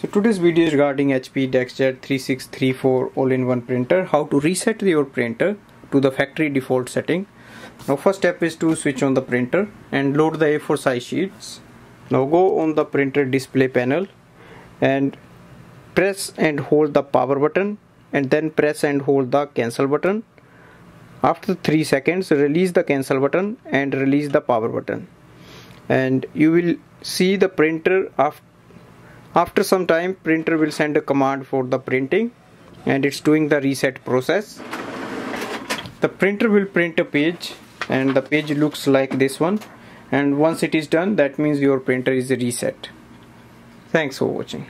So today's video is regarding HP DeskJet 3634 all-in-one printer. How to reset your printer to the factory default setting. Now first step is to switch on the printer and load the A4 size sheets. Now go on the printer display panel and press and hold the power button and then press and hold the cancel button. After 3 seconds release the cancel button and release the power button and you will see the printer after after some time printer will send a command for the printing and it's doing the reset process. The printer will print a page and the page looks like this one. And once it is done that means your printer is reset. Thanks for watching